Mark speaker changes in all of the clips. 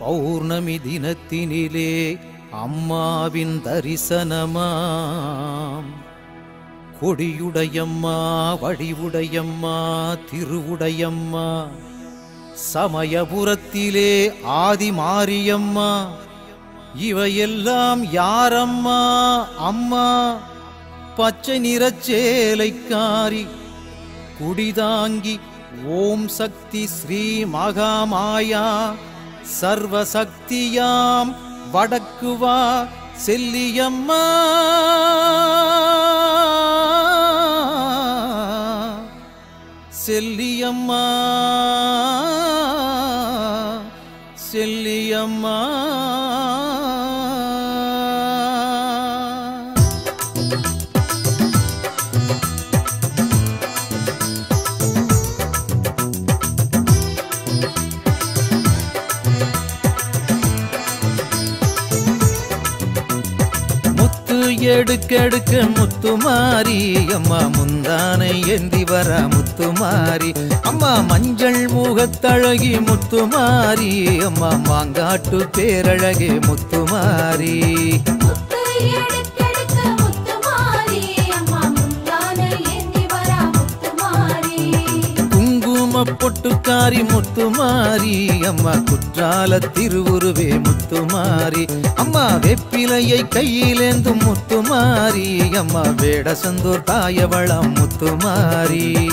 Speaker 1: பௌர்ணமி தினத்தினிலே அம்மாவின் தரிசனமாம். கொடியுடையம்மா வழிவுடையம்மா திருவுடையம்மா சமயபுரத்திலே ஆதி மாரியம்மா இவையெல்லாம் யாரம்மா அம்மா? பச்சை நிறச்சேலைக்காரி குடிதாங்கி ஓம் சக்தி ஸ்ரீ மகாமாயா சர்வசக்தியாம் வடக்குவா செல்லியம்மா. செல்லியம்மா. அடுக்கடுக்க முத்துமாரி அம்மா முந்தானை ஏந்தி வர முத்துமாரி அம்மா மஞ்சள் முகத்தழகி முத்துமாரி அம்மா மாங்காட்டு பேரழகே முத்துமாரி
Speaker 2: முத்து எடுக்கெடுக்க முத்துமாரி
Speaker 1: பொட்டுக்காரி முத்துமாரி. அம்மா குற்றால திருவுருவே முத்துமாரி. அம்மா வெப்பிலையை கையிலேந்தும் முத்துமாரி. அம்மா வேடசந்தூர் தாயவளம் முத்துமாரி.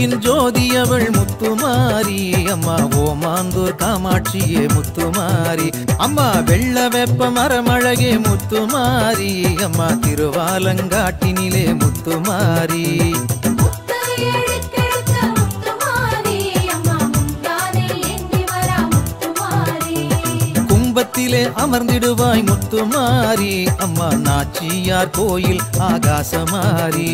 Speaker 2: உலகின் ஜோதி அவள் முத்துமாரி.
Speaker 1: அம்மா ஓமாந்தூர் காமாட்சியே முத்துமாரி. அம்மா வெள்ள வெப்ப மரமழகே முத்துமாரி. அம்மா திருவாலங்காட்டினிலே முத்துமாரி. கும்பத்திலே அமர்ந்திடுவாய் முத்துமாரி. அம்மா நாச்சியார் கோயில் ஆகாசமாரி.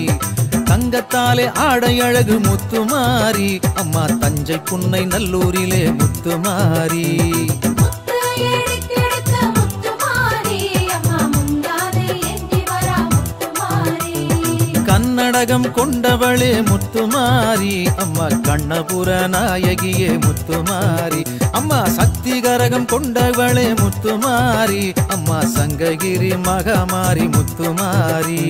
Speaker 1: தங்கத்தாலே ஆடை அழகு முத்துமாரி அம்மா தஞ்சை புன்னை நல்லூரிலே முத்துமாரி கன்னடகம் கொண்டவளே முத்துமாரி அம்மா கண்ணபுர நாயகியே முத்துமாரி அம்மா சக்தி கரகம் கொண்டவளே முத்துமாரி அம்மா சங்ககிரி மகமாரி முத்துமாரி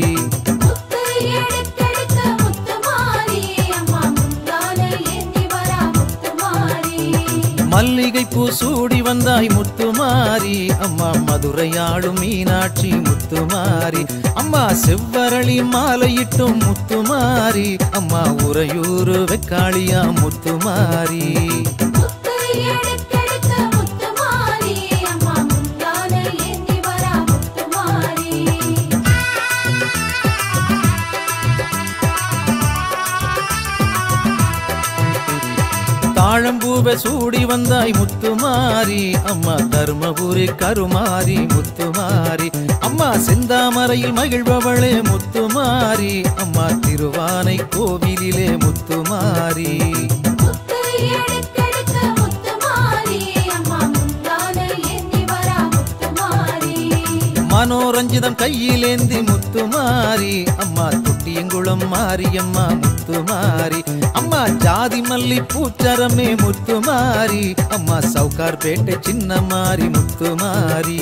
Speaker 1: மல்லிகை பூ சூடி வந்தாய் முத்துமாரி. அம்மா மதுரையாளும் மீனாட்சி முத்துமாரி. அம்மா செவ்வரளி மாலையிட்டும் முத்துமாரி. அம்மா உறையூரு வெக்காளியா முத்துமாரி. தாழம்பூவை சூடி வந்தாய் முத்துமாரி அம்மா தர்மபுரி கருமாரி முத்துமாரி அம்மா செந்தாமரையில் மகிழ்பவளே முத்துமாரி அம்மா திருவானை கோவிலிலே முத்துமாரி மனோரஞ்சிதம் கையிலேந்தி முத்துமாரி அம்மா தொட்டியங்குளம் மாரியம்மா முத்துமாரி அம்மா ஜாதி மல்லி பூச்சரமே முத்துமாரி அம்மா சவுகார் பேட்டை சின்ன
Speaker 2: வரா முத்துமாரி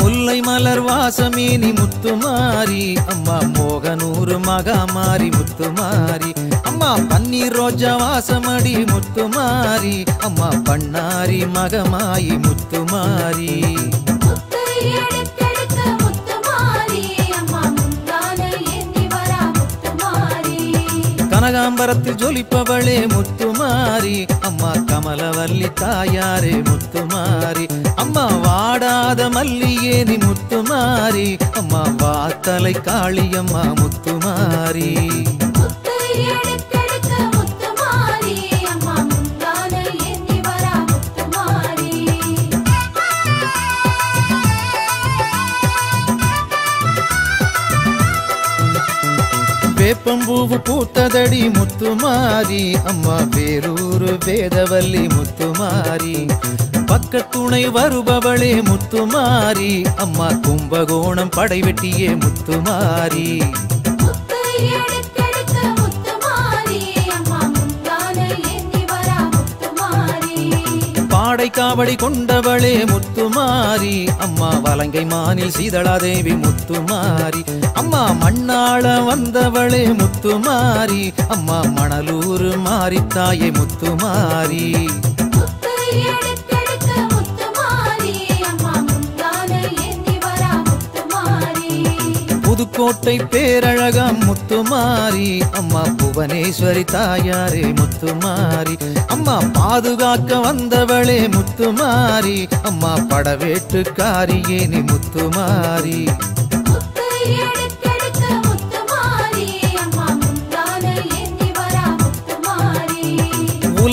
Speaker 1: முல்லை மலர் வாசமேனி முத்துமாரி அம்மா மோகனூர் மகாமாரி முத்துமாரி அம்மா பன்னீர் ரோஜா வாசமடி முத்துமாரி அம்மா பண்ணாரி மகமாயி முத்துமாரி கனகாம்பரத்தில் ஜொலிப்பவளே முத்துமாரி அம்மா கமலவல்லி தாயாரே முத்துமாரி அம்மா வாடாத மல்லியேனி முத்துமாரி அம்மா வாத்தலை காளியம்மா முத்துமாரி வேப்பம்பூவு பூத்ததடி முத்துமாரி அம்மா பேரூரு வேதவல்லி முத்துமாரி பக்கத்துணை வருபவளே முத்துமாரி அம்மா கும்பகோணம் படைவெட்டியே முத்துமாரி பாடை காவடி கொண்டவளே முத்துமாரி. அம்மா வலங்கை மானில் சீதளாதேவி முத்துமாரி. அம்மா மண்ணாள வந்தவளே முத்துமாரி. அம்மா மணலூர் மாரித்தாயே முத்துமாரி. கோட்டை பேரழகம் முத்துமாரி. அம்மா புவனேஸ்வரி தாயாரே முத்துமாரி. அம்மா பாதுகாக்க வந்தவளே முத்துமாரி. அம்மா படவேட்டுக்காரியே நீ முத்துமாரி.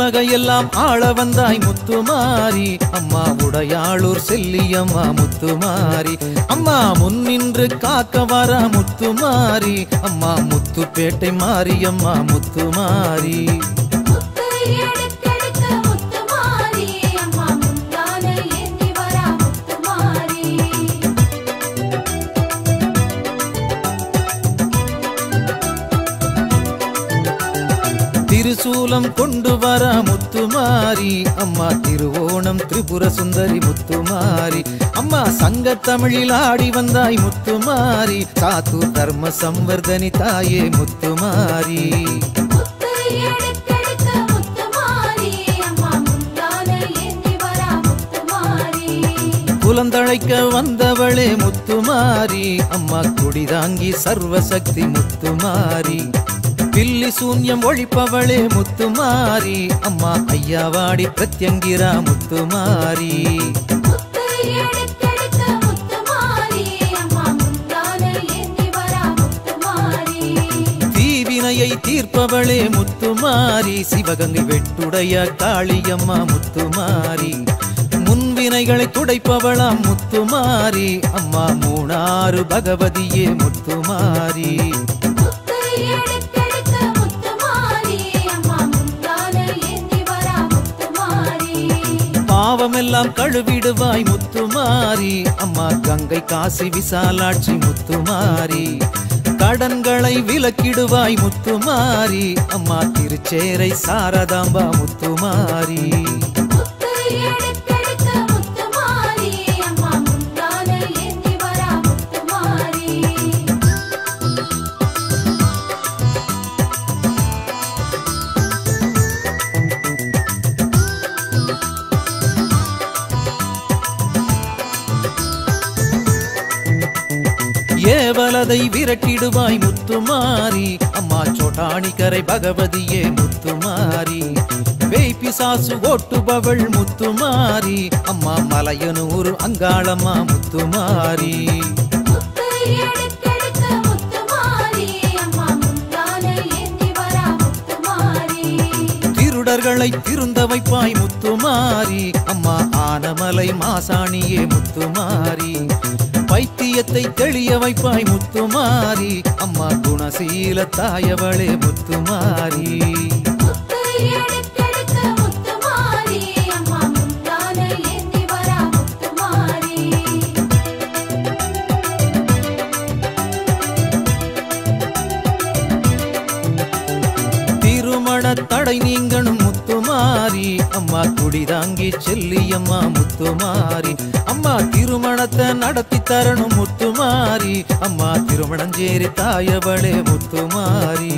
Speaker 1: உலகையெல்லாம் ஆள வந்தாய் முத்துமாரி. அம்மா உடையாளூர் செல்லியம்மா முத்துமாரி. அம்மா முன்னின்று காக்க வர முத்துமாரி. அம்மா முத்துப்பேட்டை மாரியம்மா முத்துமாரி. திருசூலம் கொண்டு வர முத்துமாரி. அம்மா திருவோணம் திரிபுர சுந்தரி முத்துமாரி. அம்மா சங்க தமிழில் ஆடி வந்தாய் முத்துமாரி. சாத்தூர் தர்ம சம்வர்தனி தாயே முத்துமாரி. குலந்தழைக்க வந்தவளே முத்துமாரி. அம்மா குடிதாங்கி சர்வசக்தி முத்துமாரி. பில்லி சூன்யம் ஒழிப்பவளே முத்துமாரி. அம்மா ஐயாவாடி பிரத்யங்கிரா முத்துமாரி. தீவினையை தீர்ப்பவளே முத்துமாரி. சிவகங்கை வெட்டுடைய காளியம்மா முத்துமாரி. முன்வினைகளை துடைப்பவளாம் முத்துமாரி. அம்மா மூணாறு பகவதியே முத்துமாரி. எல்லாம் கழுவிடுவாய் முத்துமாரி. அம்மா கங்கை காசி விசாலாட்சி முத்துமாரி. கடன்களை விலக்கிடுவாய் முத்துமாரி. அம்மா திருச்சேரை சாரதாம்பா முத்துமாரி.
Speaker 2: முத்து முத்துமாரி
Speaker 1: ஏவலதை விரட்டிடுவாய் முத்துமாரி. அம்மா சோட்டாணிக்கரை பகவதியே முத்துமாரி. வேய்பிசாசு ஓட்டுபவள் முத்துமாரி. அம்மா மலையனூர் அங்காளம்மா முத்துமாரி. திருடர்களை திருந்த வைப்பாய் முத்துமாரி. அம்மா ஆனமலை மாசாணியே முத்துமாரி. பைத்தியத்தை தெளிய வைப்பாய் முத்துமாரி. அம்மா குணசீல தாயவளே முத்துமாரி.
Speaker 2: முத்து எடுத்தெடுக்க முத்துமாரி அம்மா முந்தான தாங்கி வரா
Speaker 1: அம்மா செல்லியம்மா முத்துமாரி அம்மா திருமணத்தை நடத்தி தரணும் முத்துமாரி அம்மா திருமணம் சேரி தாயவளே முத்துமாரி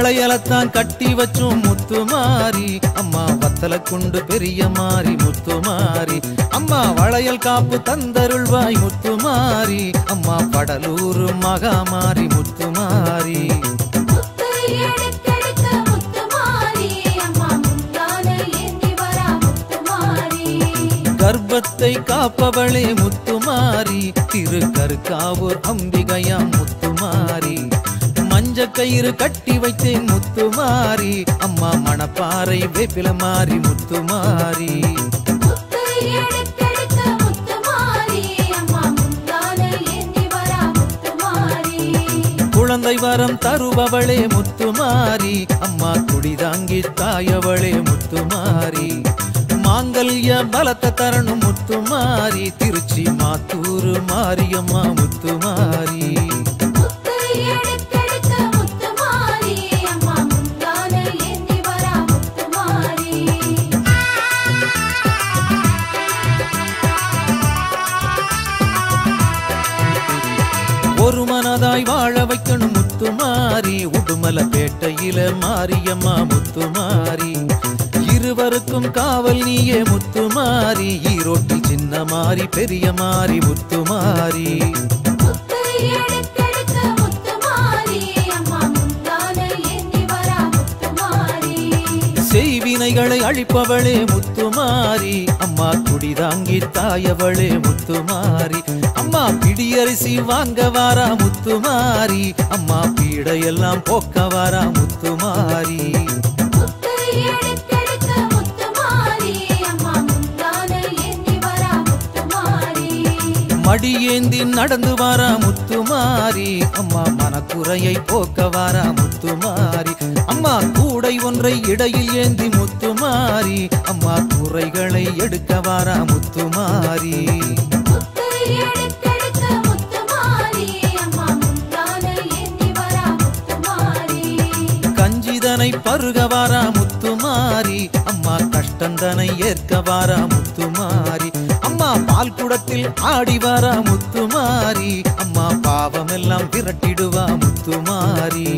Speaker 1: வளையலத்தான் கட்டி வச்சோம் முத்துமாரி அம்மா வத்தல குண்டு பெரிய மாறி முத்துமாரி அம்மா வளையல் காப்பு தந்தருள்வாய் முத்துமாரி அம்மா படலூர் மகாமாரி முத்துமாரி
Speaker 2: முத்து முத்துமாரி
Speaker 1: கர்ப்பத்தை காப்பவளே முத்துமாரி திருக்கருக்காவூர் அம்பிகையாம் முத்துமாரி மஞ்ச கயிறு கட்டி வைத்தேன் முத்து மாறி. அம்மா மணப்பாறை வேப்பில மாறி
Speaker 2: முத்து மாறி.
Speaker 1: குழந்தை வரம் தருபவளே முத்துமாரி அம்மா குடி தாங்கி தாயவளே முத்துமாரி மாங்கல்ய பலத்த தரணும் முத்துமாரி திருச்சி மாத்தூர் மாரியம்மா முத்துமாரி வாழ வைக்கணும் முத்துமாரி உடுமல பேட்டையில மாரியம்மா முத்துமாரி இருவருக்கும் காவல் நீயே முத்துமாரி ஈரோட்டில் சின்ன மாறி பெரிய மாறி
Speaker 2: முத்து எடுத்தெடுத்த முத்துமாரி
Speaker 1: செய்வினைகளை அழிப்பவளே முத்துமாரி. அம்மா குடிதாங்கி தாயவளே முத்துமாரி. அம்மா பிடியரிசி வாங்க வாரா முத்துமாரி. அம்மா பீடையெல்லாம் போக்க வாரா முத்துமாரி. மடியேந்தி நடந்து வாரா முத்துமாரி. அம்மா மனக்குறையை போக்க வாரா முத்துமாரி. அம்மா கூடை ஒன்றை இடையில் ஏந்தி முத்துமாரி அம்மா குறைகளை எடுக்க வரா முத்துமாரி கஞ்சிதனை பருக வாரா முத்துமாரி அம்மா கஷ்டந்தனை ஏற்க வாரா முத்துமாரி அம்மா பால் குடத்தில் ஆடி வாரா முத்துமாரி அம்மா பாவமெல்லாம் விரட்டிடுவா முத்துமாரி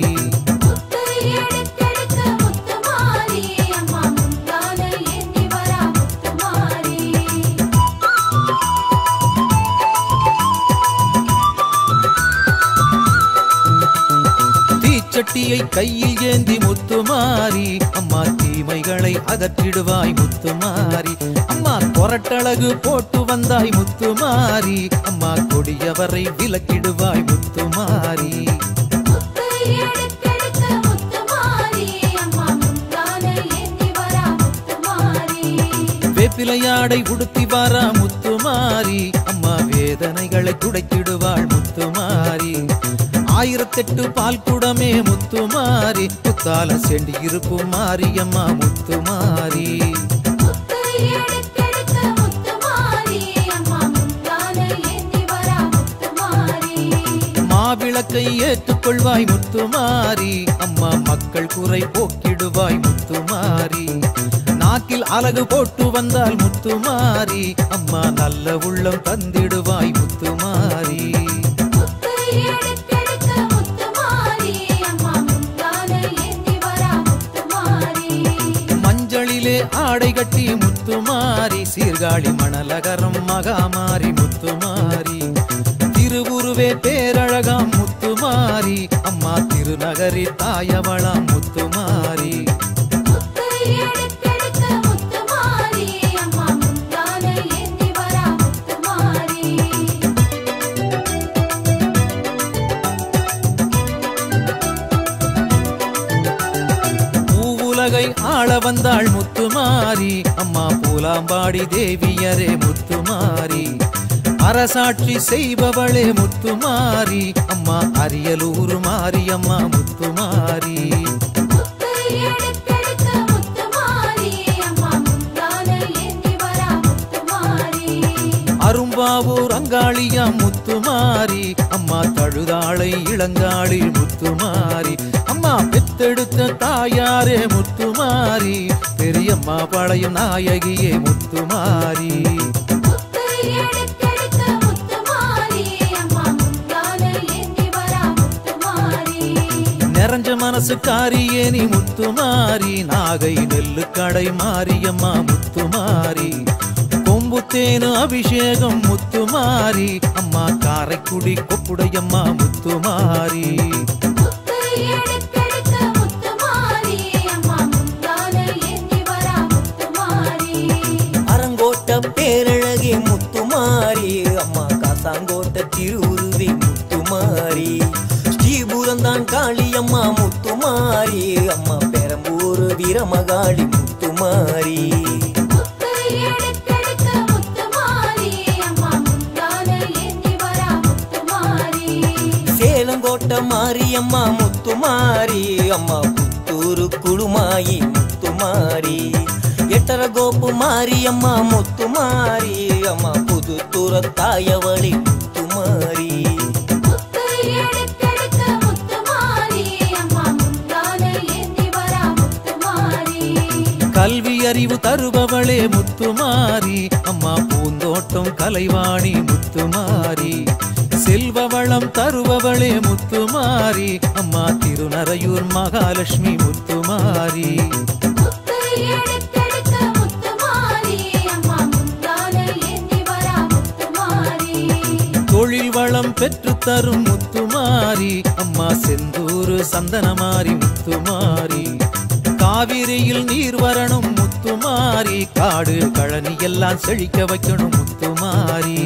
Speaker 1: தீச்சட்டியை கையில் ஏந்தி முத்துமாரி அம்மா தீமைகளை அகற்றிடுவாய் முத்துமாரி அம்மா கொரட்டழகு போட்டு வந்தாய் முத்துமாரி அம்மா கொடியவரை விலக்கிடுவாய் முத்துமாரி
Speaker 2: முத்துமாரி
Speaker 1: வேப்பிலையாடை உடுத்தி வாரா முத்துமாரி அம்மா வேதனைகளை துடைத்திடுவாள் முத்துமாரி ஆயிரத்தெட்டு பால் குடமே முத்துமாரி புத்தால செண்டி இருக்கும் மாரியம்மா முத்துமாரி
Speaker 2: முத்து எடுத்தெடுத்த
Speaker 1: மாவிளக்கை ஏற்றுக்கொள்வாய் முத்துமாரி அம்மா மக்கள் குறை போக்கிடுவாய் முத்துமாரி நாக்கில் அழகு போட்டு வந்தால் முத்துமாரி அம்மா நல்ல உள்ளம் தந்திடுவாய் முத்துமாரி மஞ்சளிலே ஆடை கட்டி முத்துமாரி சீர்காழி மணலகரம் மகாமாரி முத்துமாரி திருவுருவே பேரழகாம் முத்துமாரி அம்மா திருநகரி தாயவளாம் முத்துமாரி ஆள வந்தாள் முத்துமாரி அம்மா பூலாம்பாடி தேவியரே முத்துமாரி. அரசாட்சி செய்பவளே முத்துமாரி அம்மா அரியலூர் முத்துமாரி.
Speaker 2: அம்மா முத்துமாரி.
Speaker 1: அரும்பாவூர் அங்காளியா முத்துமாரி அம்மா தழுதாளை இளங்காளி முத்துமாரி அம்மா பெத்தெடுத்த தாயாரே முத்துமாரி பெரியம்மா பழைய நாயகியே முத்துமாரி நிறைஞ்ச மனசு காரியே நீ முத்துமாரி நாகை நெல்லு கடை மாரியம்மா முத்துமாரி கொம்புத்தேனு அபிஷேகம் முத்துமாரி அம்மா காரைக்குடி கொப்புடையம்மா முத்துமாரி
Speaker 3: அரங்கோட்ட பேரழகே முத்துமாரி அம்மா காசாங்கோட்ட திருவுருவே முத்துமாரி ஸ்ரீபுரந்தான் காளியம்மா முத்துமாரி அம்மா பெரம்பூர் வீரமகாளி சேலங்கோட்ட மாரியம்மா முத்துமாரி அம்மா புத்தூரு குழுமாயி முத்துமாரி எட்டர கோப்பு மாரியம்மா முத்துமாரி அம்மா புது தாயவழி முத்துமாரி
Speaker 1: கல்வி அறிவு தருபவளே முத்துமாரி அம்மா பூந்தோட்டம் கலைவாணி முத்துமாரி செல்வ வளம் தருபவளே முத்துமாரி அம்மா திருநறையூர் மகாலட்சுமி முத்துமாரி. தொழில் வளம் பெற்று தரும் முத்துமாரி அம்மா செந்தூரு சந்தனமாரி முத்துமாரி. காவிரியில் நீர் வரணும் முத்துமாரி காடு கழனி எல்லாம் செழிக்க வைக்கணும் முத்துமாரி.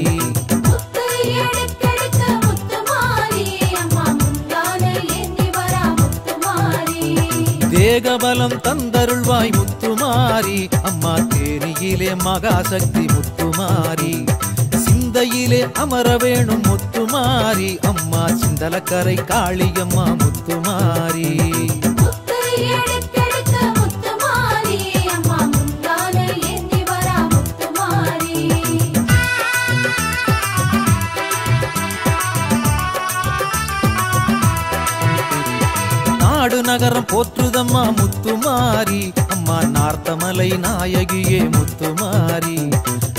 Speaker 1: தேகபலம் தந்தருள்வாய் முத்துமாரி அம்மா தேனியிலே மகாசக்தி முத்துமாரி சிந்தையிலே அமர வேணும் முத்துமாரி அம்மா சிந்தலக்கரை காளியம்மா முத்துமாரி நகரம் போற்றுதம்மா முத்துமாரி. அம்மா நார்த்தமலை நாயகியே முத்துமாரி.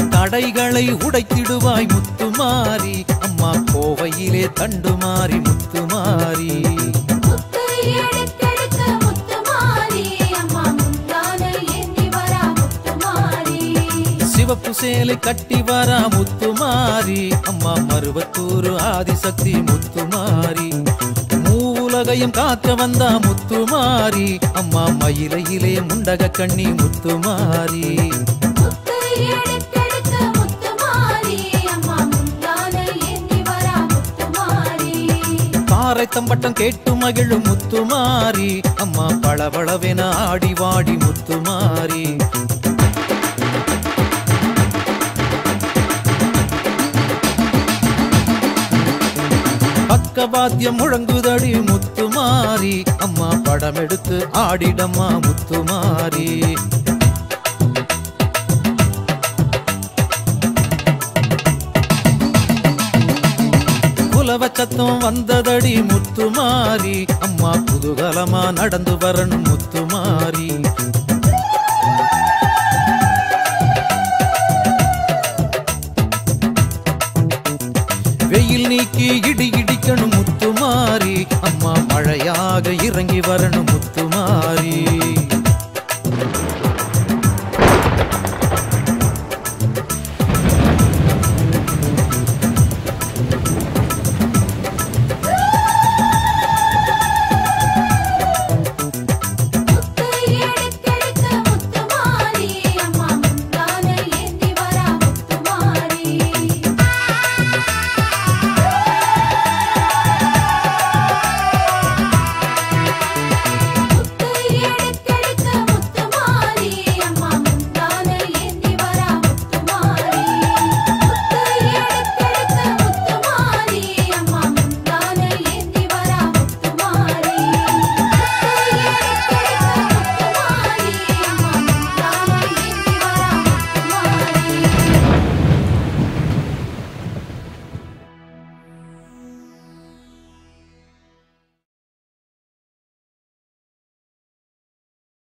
Speaker 1: தடைகளை உடைத்திடுவாய் முத்துமாரி. அம்மா கோவையிலே
Speaker 2: வரா முத்துமாரி.
Speaker 1: சிவப்பு சேலை கட்டி வரா முத்துமாரி. அம்மா மருவத்தூர் ஆதிசக்தி முத்துமாரி. மூவுலகையும் காக்க வந்தா முத்துமாரி அம்மா மயிலையிலே முண்டக கண்ணி
Speaker 2: முத்து எடுக்கெடுக்க முத்துமாரி முத்துமாரி
Speaker 1: பாறை தம்பட்டம் கேட்டு மகிழும் முத்துமாரி அம்மா பளபளவென ஆடி வாடி முத்துமாரி பக்கவாத்தியம் முழங்குதடி முத்துமாரி அம்மா படம் எடுத்து ஆடிடம்மா முத்துமாரி குலவ சத்தம் வந்ததடி முத்துமாரி அம்மா புதுகலமா நடந்து வரணும் முத்துமாரி இறங்கி வரணும்.